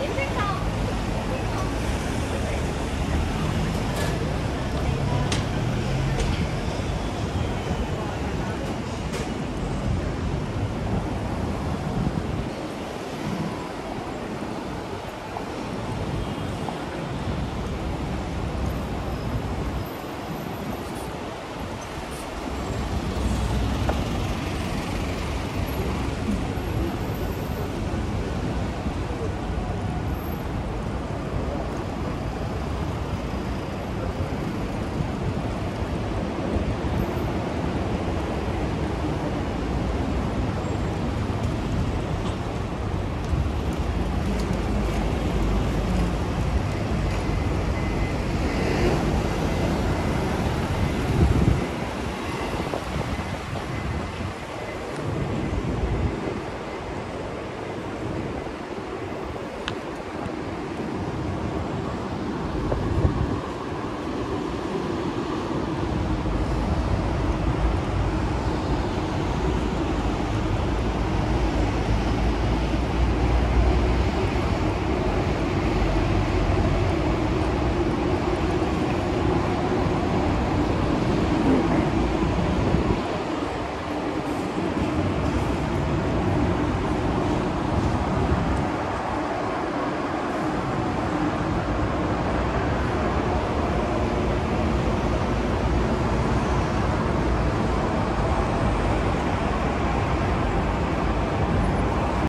open